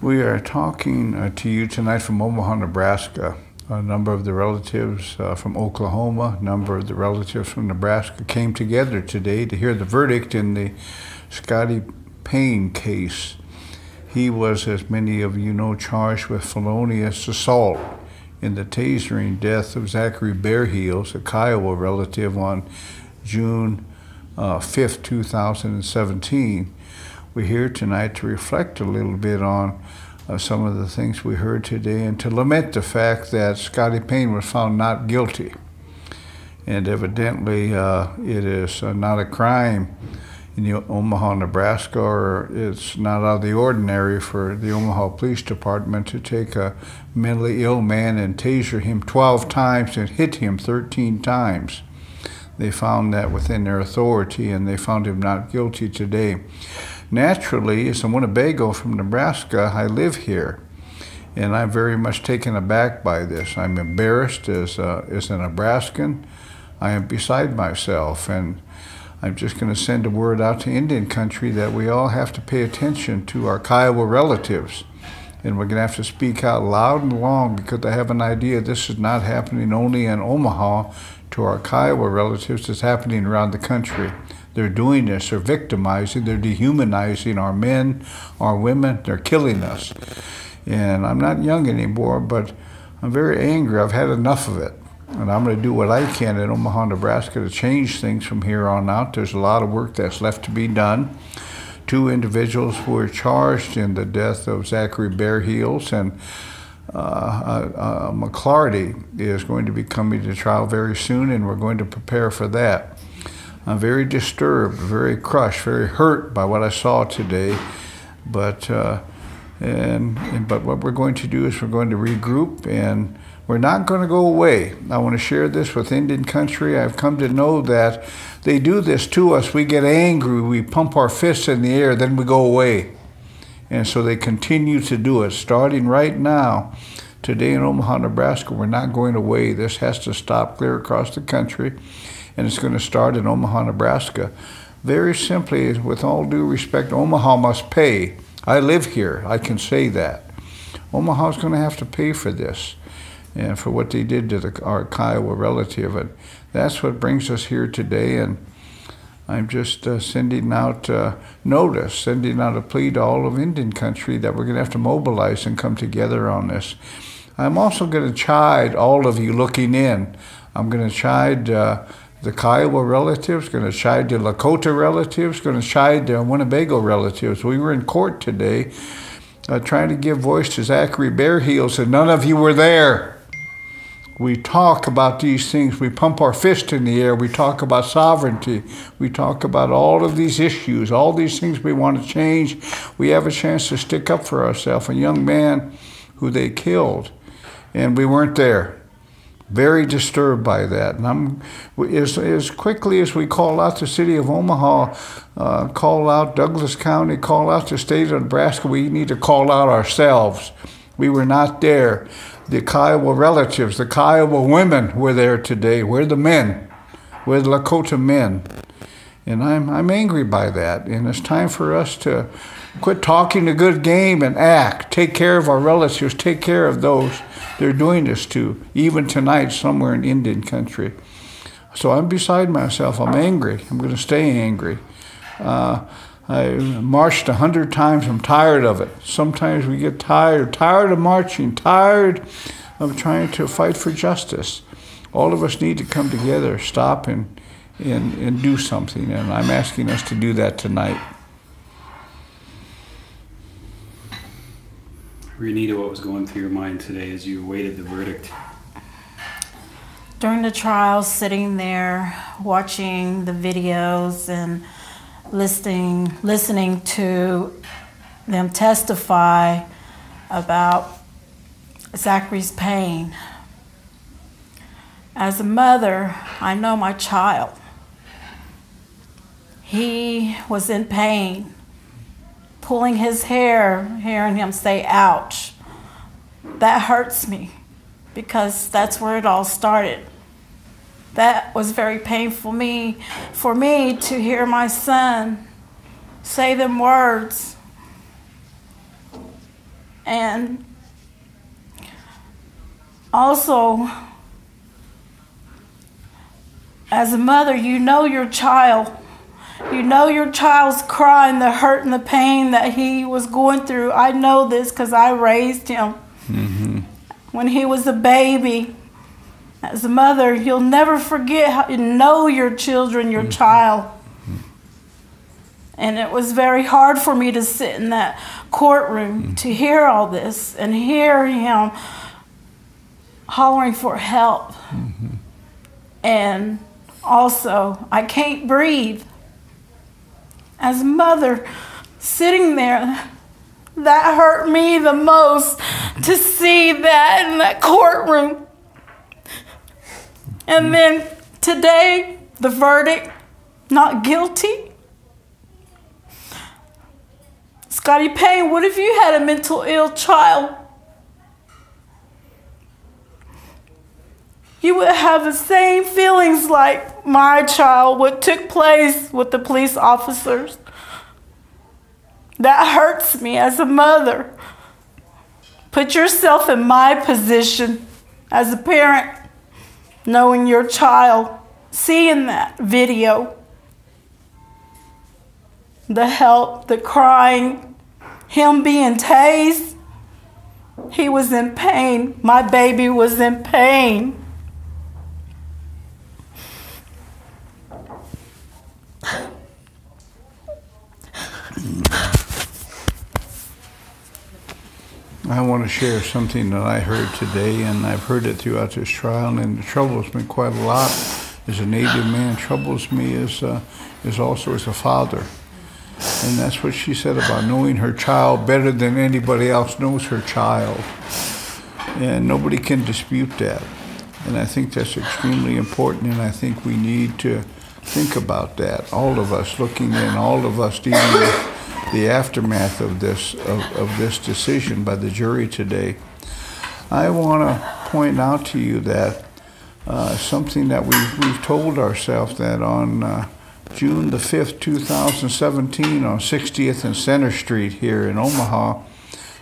We are talking uh, to you tonight from Omaha, Nebraska. A number of the relatives uh, from Oklahoma, a number of the relatives from Nebraska came together today to hear the verdict in the Scotty Payne case. He was, as many of you know, charged with felonious assault in the tasering death of Zachary Bear Heels, a Kiowa relative, on June uh, 5th, 2017. We're here tonight to reflect a little bit on uh, some of the things we heard today and to lament the fact that Scotty Payne was found not guilty. And evidently, uh, it is uh, not a crime in Omaha, Nebraska, or it's not out of the ordinary for the Omaha Police Department to take a mentally ill man and taser him 12 times and hit him 13 times. They found that within their authority and they found him not guilty today. Naturally, as a Winnebago from Nebraska, I live here. And I'm very much taken aback by this. I'm embarrassed as a, as a Nebraskan. I am beside myself. And I'm just going to send a word out to Indian country that we all have to pay attention to our Kiowa relatives. And we're going to have to speak out loud and long because I have an idea this is not happening only in Omaha to our Kiowa relatives, it's happening around the country. They're doing this, they're victimizing, they're dehumanizing our men, our women, they're killing us. And I'm not young anymore, but I'm very angry. I've had enough of it. And I'm going to do what I can in Omaha, Nebraska to change things from here on out. There's a lot of work that's left to be done. Two individuals were charged in the death of Zachary Bear Heels and uh, uh, uh, McClarty is going to be coming to trial very soon, and we're going to prepare for that. I'm very disturbed, very crushed, very hurt by what I saw today, but uh, and, and but what we're going to do is we're going to regroup and we're not going to go away. I want to share this with Indian country. I've come to know that they do this to us. We get angry, we pump our fists in the air, then we go away. And so they continue to do it. Starting right now, today in Omaha, Nebraska, we're not going away. This has to stop clear across the country, and it's going to start in Omaha, Nebraska. Very simply, with all due respect, Omaha must pay. I live here, I can say that. Omaha's going to have to pay for this and for what they did to the, our Kiowa relative. And that's what brings us here today. And I'm just uh, sending out uh, notice, sending out a plea to all of Indian country that we're going to have to mobilize and come together on this. I'm also going to chide all of you looking in. I'm going to chide uh, the Kiowa relatives, going to chide the Lakota relatives, going to chide the Winnebago relatives. We were in court today uh, trying to give voice to Zachary Bear Heels, and none of you were there we talk about these things. We pump our fist in the air. We talk about sovereignty. We talk about all of these issues, all these things we want to change. We have a chance to stick up for ourselves. A young man who they killed, and we weren't there. Very disturbed by that. And I'm, as, as quickly as we call out the city of Omaha, uh, call out Douglas County, call out the state of Nebraska, we need to call out ourselves. We were not there the Kiowa relatives, the Kiowa women were there today. We're the men. We're the Lakota men. And I'm, I'm angry by that. And it's time for us to quit talking a good game and act. Take care of our relatives. Take care of those they're doing this to, even tonight somewhere in Indian country. So I'm beside myself. I'm angry. I'm going to stay angry. Uh, I marched a hundred times. I'm tired of it. Sometimes we get tired, tired of marching, tired of trying to fight for justice. All of us need to come together, stop and, and, and do something. And I'm asking us to do that tonight. Renita, what was going through your mind today as you awaited the verdict? During the trial, sitting there watching the videos and listening, listening to them testify about Zachary's pain. As a mother, I know my child. He was in pain, pulling his hair, hearing him say, ouch. That hurts me because that's where it all started that was very painful me for me to hear my son say them words And also, as a mother, you know your child. You know your child's crying, the hurt and the pain that he was going through. I know this because I raised him mm-hmm. when he was a baby. As a mother, you'll never forget how you know your children, your mm-hmm. child. Mm-hmm. And it was very hard for me to sit in that courtroom to hear all this and hear him hollering for help. And also, I can't breathe. As mother, sitting there, that hurt me the most to see that in that courtroom. And mm. then today, the verdict not guilty. Scotty Payne, what if you had a mental ill child? You would have the same feelings like my child, what took place with the police officers. That hurts me as a mother. Put yourself in my position as a parent, knowing your child, seeing that video, the help, the crying, him being tased. He was in pain. My baby was in pain. I want to share something that I heard today, and I've heard it throughout this trial, and it troubles me quite a lot. As a native man, troubles me as uh, is also as a father, and that's what she said about knowing her child better than anybody else knows her child, and nobody can dispute that. And I think that's extremely important, and I think we need to think about that. All of us looking in, all of us dealing with the aftermath of this of, of this decision by the jury today. I want to point out to you that uh, something that we've, we've told ourselves that on uh, June the 5th, 2017, on 60th and Center Street here in Omaha,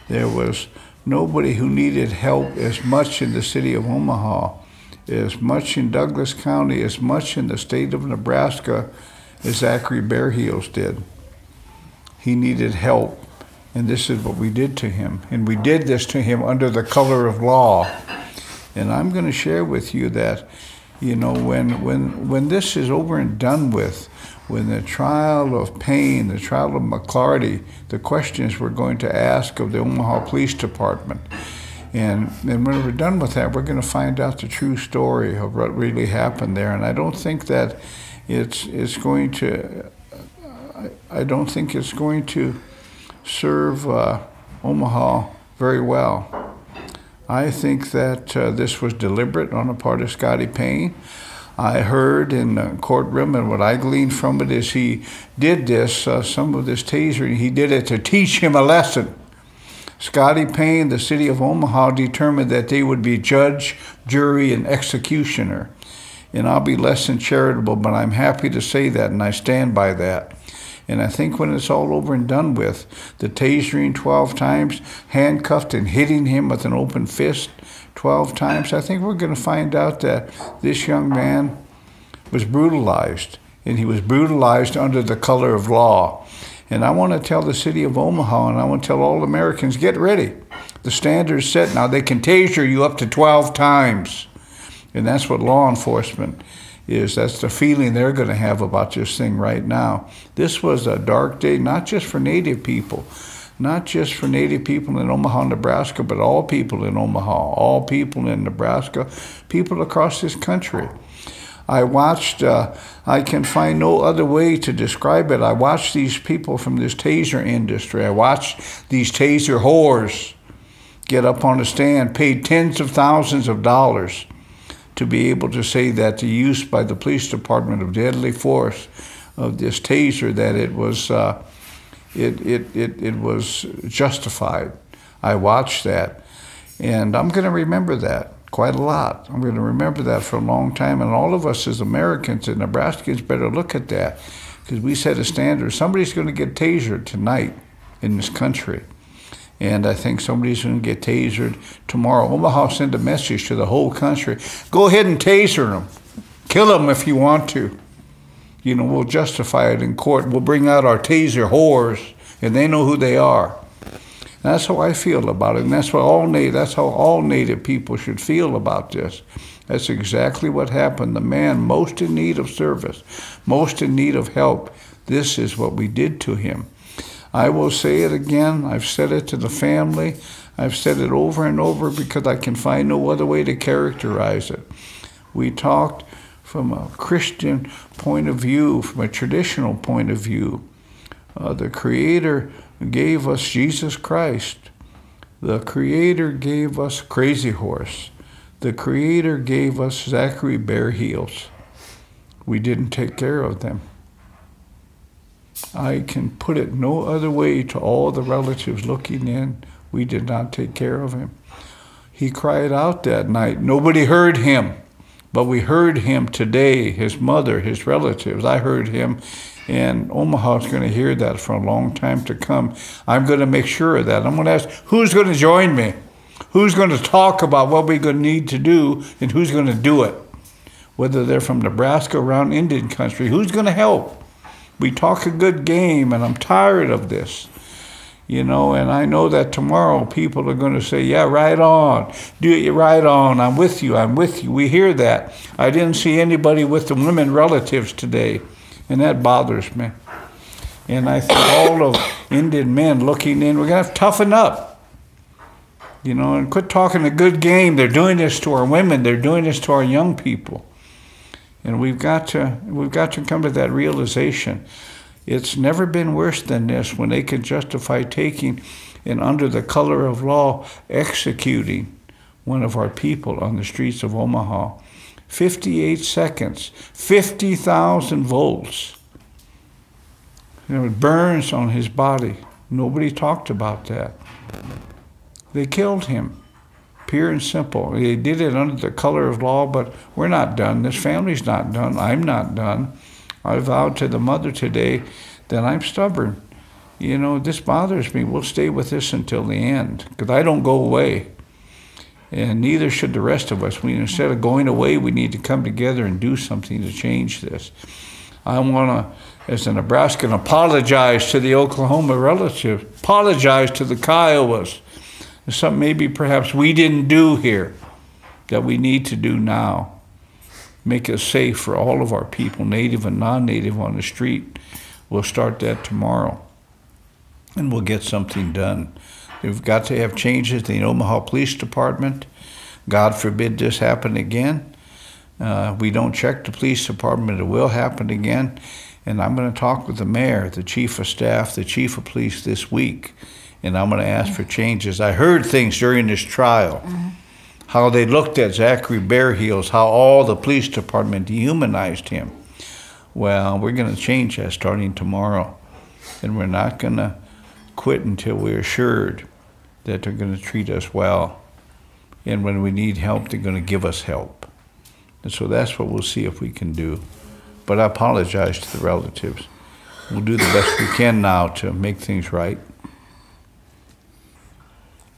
there was nobody who needed help as much in the city of Omaha, as much in Douglas County, as much in the state of Nebraska as Zachary Bear Heels did he needed help. And this is what we did to him. And we did this to him under the color of law. And I'm going to share with you that, you know, when, when, when this is over and done with, when the trial of Payne, the trial of McClarty, the questions we're going to ask of the Omaha Police Department, and, and when we're done with that, we're going to find out the true story of what really happened there. And I don't think that it's, it's going to I, don't think it's going to serve uh, Omaha very well. I think that uh, this was deliberate on the part of Scotty Payne. I heard in the courtroom, and what I gleaned from it is he did this, uh, some of this tasering, he did it to teach him a lesson. Scotty Payne, the city of Omaha, determined that they would be judge, jury, and executioner. And I'll be less than charitable, but I'm happy to say that, and I stand by that. And I think when it's all over and done with, the tasering 12 times, handcuffed and hitting him with an open fist 12 times, I think we're going to find out that this young man was brutalized. And he was brutalized under the color of law. And I want to tell the city of Omaha and I want to tell all Americans get ready. The standard's set now. They can taser you up to 12 times. And that's what law enforcement is that's the feeling they're going to have about this thing right now. This was a dark day, not just for Native people, not just for Native people in Omaha, Nebraska, but all people in Omaha, all people in Nebraska, people across this country. I watched, uh, I can find no other way to describe it. I watched these people from this taser industry. I watched these taser whores get up on the stand, paid tens of thousands of dollars to be able to say that the use by the police department of deadly force of this taser that it was uh, it, it, it, it was justified. I watched that, and I'm going to remember that quite a lot. I'm going to remember that for a long time, and all of us as Americans and Nebraskans better look at that because we set a standard. Somebody's going to get tasered tonight in this country. And I think somebody's going to get tasered tomorrow. Omaha sent a message to the whole country go ahead and taser them, kill them if you want to. You know, we'll justify it in court. We'll bring out our taser whores, and they know who they are. That's how I feel about it, and that's what all native, that's how all Native people should feel about this. That's exactly what happened. The man most in need of service, most in need of help, this is what we did to him. I will say it again. I've said it to the family. I've said it over and over because I can find no other way to characterize it. We talked from a Christian point of view, from a traditional point of view. Uh, the Creator gave us Jesus Christ. The Creator gave us Crazy Horse. The Creator gave us Zachary Bear Heels. We didn't take care of them. I can put it no other way to all the relatives looking in. We did not take care of him. He cried out that night. Nobody heard him, but we heard him today, his mother, his relatives. I heard him, and Omaha's going to hear that for a long time to come. I'm going to make sure of that. I'm going to ask who's going to join me? Who's going to talk about what we're going to need to do, and who's going to do it? Whether they're from Nebraska around Indian country, who's going to help? We talk a good game, and I'm tired of this. You know, and I know that tomorrow people are going to say, Yeah, right on. Do it right on. I'm with you. I'm with you. We hear that. I didn't see anybody with the women relatives today, and that bothers me. And I think all of Indian men looking in, we're going to have to toughen up. You know, and quit talking a good game. They're doing this to our women, they're doing this to our young people. And we've got to we've got to come to that realization. It's never been worse than this when they can justify taking and under the color of law executing one of our people on the streets of Omaha. 58 seconds, 50,000 volts. You know, burns on his body. Nobody talked about that. They killed him pure and simple. They did it under the color of law, but we're not done. This family's not done. I'm not done. I vowed to the mother today that I'm stubborn. You know, this bothers me. We'll stay with this until the end because I don't go away. And neither should the rest of us. We, instead of going away, we need to come together and do something to change this. I want to, as a Nebraskan, apologize to the Oklahoma relatives, apologize to the Kiowas something maybe perhaps we didn't do here that we need to do now. Make it safe for all of our people, native and non native, on the street. We'll start that tomorrow and we'll get something done. We've got to have changes in the Omaha Police Department. God forbid this happen again. Uh, we don't check the police department, it will happen again. And I'm going to talk with the mayor, the chief of staff, the chief of police this week and I'm going to ask for changes. I heard things during this trial, mm-hmm. how they looked at Zachary Bear Heels, how all the police department dehumanized him. Well, we're going to change that starting tomorrow, and we're not going to quit until we're assured that they're going to treat us well. And when we need help, they're going to give us help. And so that's what we'll see if we can do. But I apologize to the relatives. We'll do the best we can now to make things right.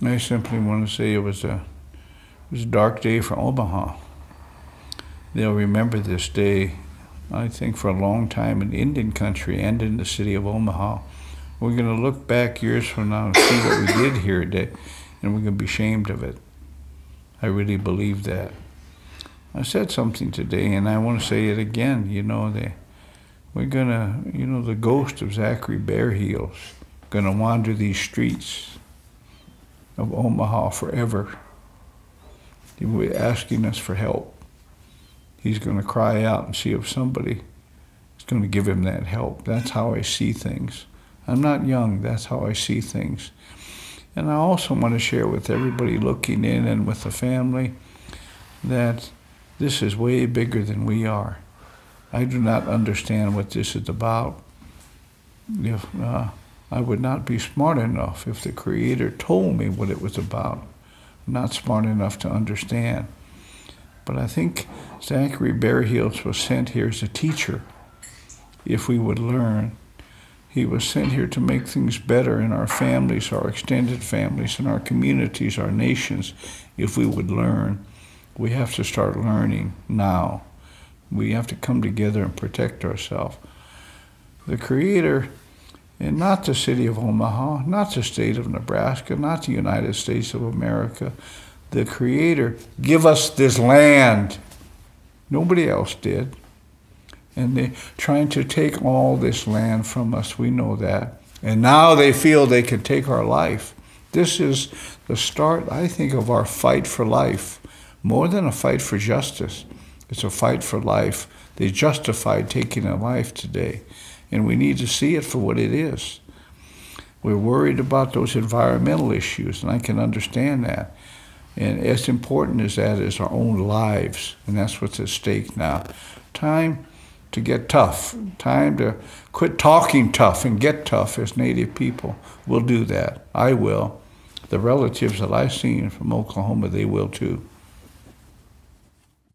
I simply want to say it was a it was a dark day for Omaha. They'll remember this day, I think, for a long time in Indian country and in the city of Omaha. We're going to look back years from now and see what we did here today, and we're going to be ashamed of it. I really believe that. I said something today, and I want to say it again. You know, they, we're going to, you know, the ghost of Zachary Bear Heels going to wander these streets of Omaha forever. He will be asking us for help. He's going to cry out and see if somebody is going to give him that help. That's how I see things. I'm not young, that's how I see things. And I also want to share with everybody looking in and with the family that this is way bigger than we are. I do not understand what this is about. If, uh, I would not be smart enough if the Creator told me what it was about. I'm not smart enough to understand. But I think Zachary Bear Heels was sent here as a teacher if we would learn He was sent here to make things better in our families, our extended families, in our communities, our nations. If we would learn, we have to start learning now. We have to come together and protect ourselves. The Creator, and not the city of Omaha, not the state of Nebraska, not the United States of America, the Creator, give us this land. Nobody else did and they're trying to take all this land from us. We know that. And now they feel they can take our life. This is the start, I think, of our fight for life. More than a fight for justice, it's a fight for life. They justified taking a life today, and we need to see it for what it is. We're worried about those environmental issues, and I can understand that. And as important as that is our own lives, and that's what's at stake now. Time to get tough. Time to quit talking tough and get tough as Native people. We'll do that. I will. The relatives that I've seen from Oklahoma, they will too.